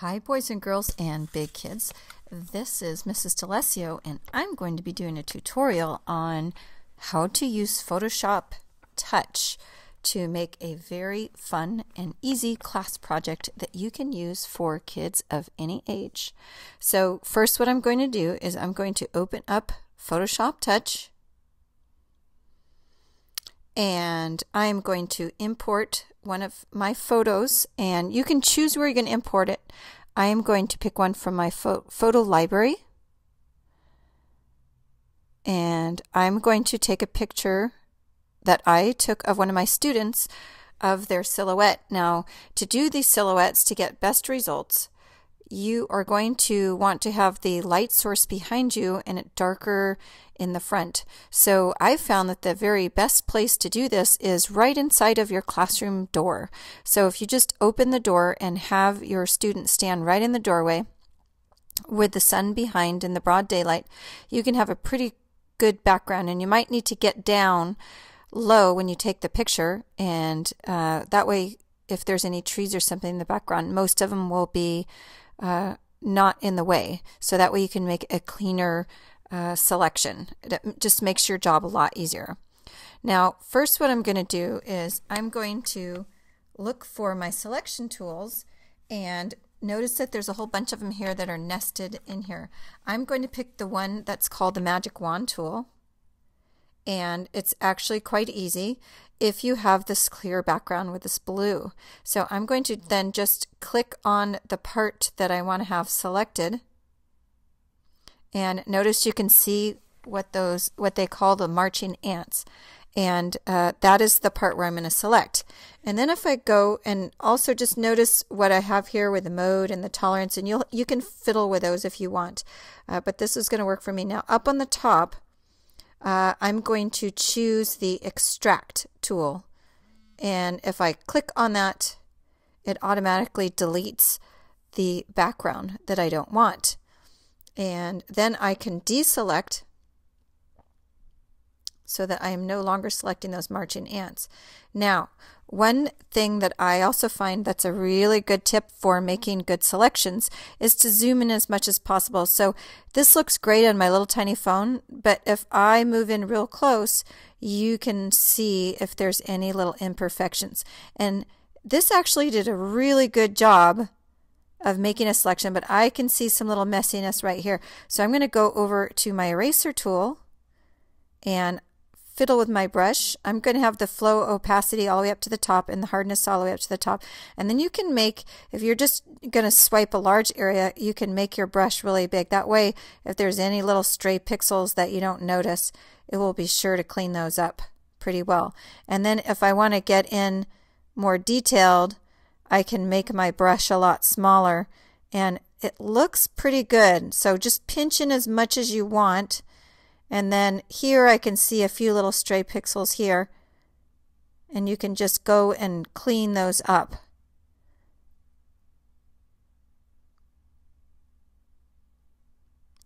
Hi, boys and girls and big kids. This is Mrs. D'Alessio, and I'm going to be doing a tutorial on how to use Photoshop Touch to make a very fun and easy class project that you can use for kids of any age. So, first, what I'm going to do is I'm going to open up Photoshop Touch and I'm going to import one of my photos and you can choose where you're going to import it. I am going to pick one from my pho photo library and I'm going to take a picture that I took of one of my students of their silhouette. Now, to do these silhouettes to get best results, you are going to want to have the light source behind you and it darker in the front. So I found that the very best place to do this is right inside of your classroom door. So if you just open the door and have your student stand right in the doorway with the sun behind in the broad daylight, you can have a pretty good background and you might need to get down low when you take the picture and uh, that way if there's any trees or something in the background, most of them will be uh, not in the way. So that way you can make a cleaner uh, selection. It just makes your job a lot easier. Now, first what I'm going to do is I'm going to look for my selection tools and notice that there's a whole bunch of them here that are nested in here. I'm going to pick the one that's called the magic wand tool and it's actually quite easy if you have this clear background with this blue. So I'm going to then just click on the part that I want to have selected and notice you can see what those what they call the marching ants and uh, that is the part where I'm going to select. And then if I go and also just notice what I have here with the mode and the tolerance, and you'll you can fiddle with those if you want, uh, but this is going to work for me now. Up on the top, uh, I'm going to choose the extract tool. And if I click on that, it automatically deletes the background that I don't want. And then I can deselect so that I am no longer selecting those marching ants. Now, one thing that I also find that's a really good tip for making good selections is to zoom in as much as possible. So this looks great on my little tiny phone, but if I move in real close, you can see if there's any little imperfections. And this actually did a really good job of making a selection, but I can see some little messiness right here. So I'm going to go over to my eraser tool and fiddle with my brush. I'm going to have the flow opacity all the way up to the top and the hardness all the way up to the top. And then you can make, if you're just going to swipe a large area, you can make your brush really big. That way, if there's any little stray pixels that you don't notice, it will be sure to clean those up pretty well. And then if I want to get in more detailed, I can make my brush a lot smaller and it looks pretty good. So just pinch in as much as you want and then here I can see a few little stray pixels here. And you can just go and clean those up.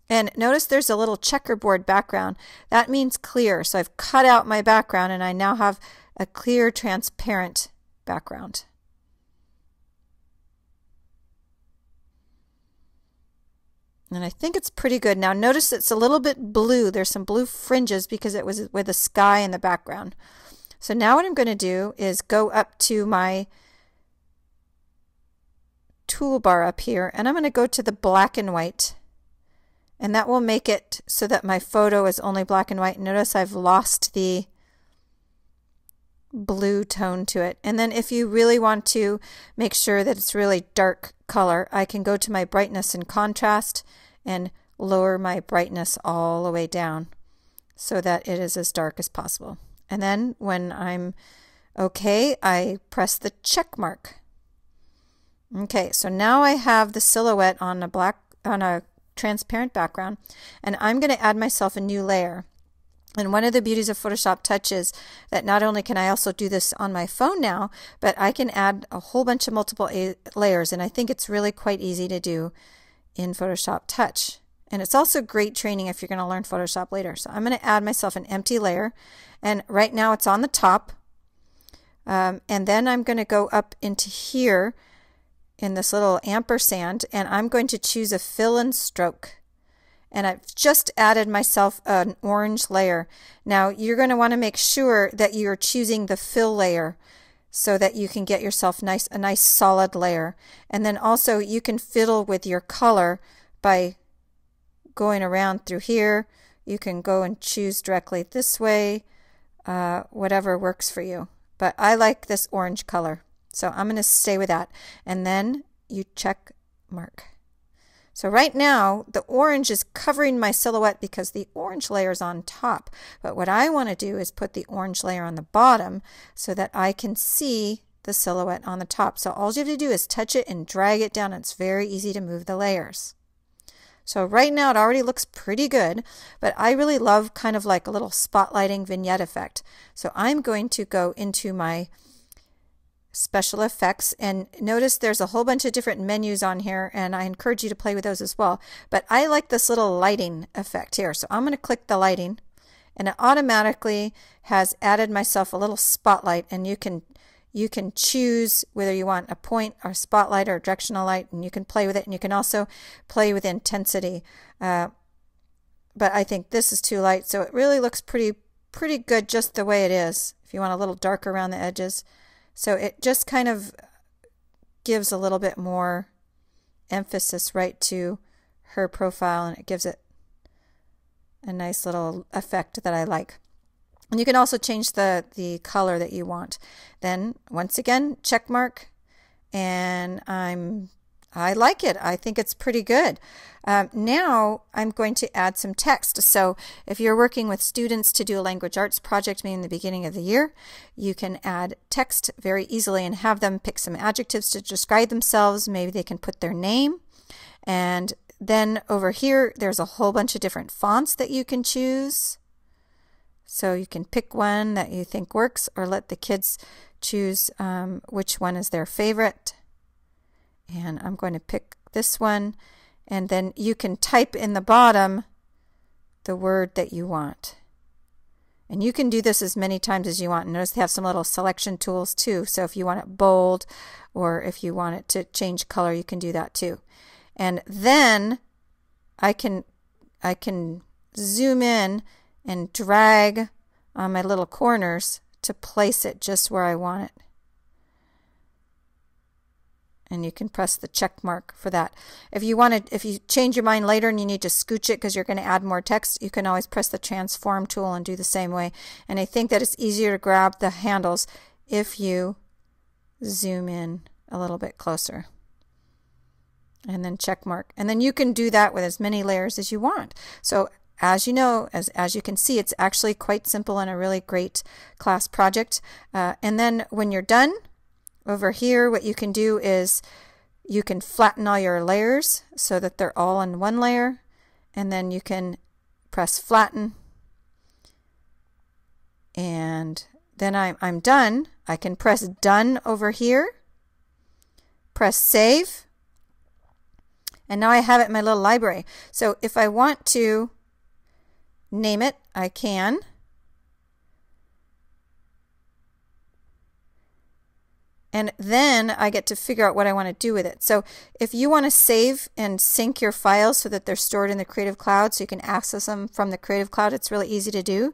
And notice there's a little checkerboard background. That means clear. So I've cut out my background and I now have a clear, transparent background. And I think it's pretty good. Now notice it's a little bit blue. There's some blue fringes because it was with the sky in the background. So now what I'm going to do is go up to my toolbar up here and I'm going to go to the black and white. And that will make it so that my photo is only black and white. Notice I've lost the blue tone to it. And then if you really want to make sure that it's really dark color, I can go to my brightness and contrast and lower my brightness all the way down so that it is as dark as possible. And then when I'm okay, I press the check mark. Okay, so now I have the silhouette on a black on a transparent background and I'm going to add myself a new layer. And one of the beauties of Photoshop Touch is that not only can I also do this on my phone now, but I can add a whole bunch of multiple layers. And I think it's really quite easy to do in Photoshop Touch. And it's also great training if you're going to learn Photoshop later. So I'm going to add myself an empty layer. And right now it's on the top. Um, and then I'm going to go up into here in this little ampersand and I'm going to choose a fill and stroke. And I've just added myself an orange layer. Now you're going to want to make sure that you're choosing the fill layer so that you can get yourself nice a nice solid layer. And then also you can fiddle with your color by going around through here. You can go and choose directly this way, uh, whatever works for you. But I like this orange color. So I'm going to stay with that. And then you check mark. So right now, the orange is covering my silhouette because the orange layer is on top. But what I want to do is put the orange layer on the bottom so that I can see the silhouette on the top. So all you have to do is touch it and drag it down. It's very easy to move the layers. So right now it already looks pretty good, but I really love kind of like a little spotlighting vignette effect. So I'm going to go into my special effects. And notice there's a whole bunch of different menus on here and I encourage you to play with those as well. But I like this little lighting effect here. So I'm going to click the lighting and it automatically has added myself a little spotlight and you can you can choose whether you want a point or spotlight or directional light and you can play with it. And you can also play with intensity. Uh, but I think this is too light so it really looks pretty pretty good just the way it is if you want a little dark around the edges so it just kind of gives a little bit more emphasis right to her profile and it gives it a nice little effect that I like. And you can also change the, the color that you want. Then once again, check mark and I'm I like it. I think it's pretty good. Um, now I'm going to add some text. So if you're working with students to do a language arts project maybe in the beginning of the year, you can add text very easily and have them pick some adjectives to describe themselves. Maybe they can put their name. And then over here, there's a whole bunch of different fonts that you can choose. So you can pick one that you think works or let the kids choose um, which one is their favorite and I'm going to pick this one and then you can type in the bottom the word that you want. And you can do this as many times as you want. Notice they have some little selection tools too. So if you want it bold or if you want it to change color, you can do that too. And then I can I can zoom in and drag on my little corners to place it just where I want it and you can press the check mark for that. If you want to, if you change your mind later and you need to scooch it because you're going to add more text, you can always press the transform tool and do the same way. And I think that it's easier to grab the handles if you zoom in a little bit closer. And then check mark. And then you can do that with as many layers as you want. So as you know, as, as you can see, it's actually quite simple and a really great class project. Uh, and then when you're done, over here, what you can do is you can flatten all your layers so that they're all in one layer, and then you can press flatten. And then I'm, I'm done. I can press done over here, press save, and now I have it in my little library. So if I want to name it, I can. And then I get to figure out what I want to do with it. So if you want to save and sync your files so that they're stored in the Creative Cloud so you can access them from the Creative Cloud, it's really easy to do.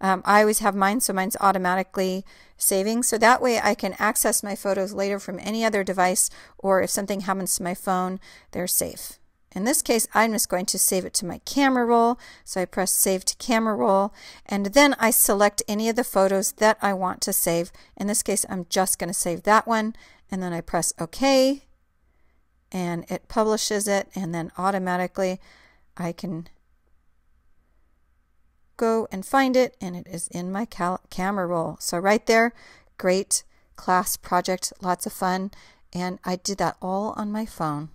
Um, I always have mine, so mine's automatically saving. So that way I can access my photos later from any other device, or if something happens to my phone, they're safe. In this case, I'm just going to save it to my camera roll. So I press Save to Camera Roll, and then I select any of the photos that I want to save. In this case, I'm just going to save that one, and then I press OK, and it publishes it, and then automatically I can go and find it, and it is in my camera roll. So right there, great class project, lots of fun, and I did that all on my phone.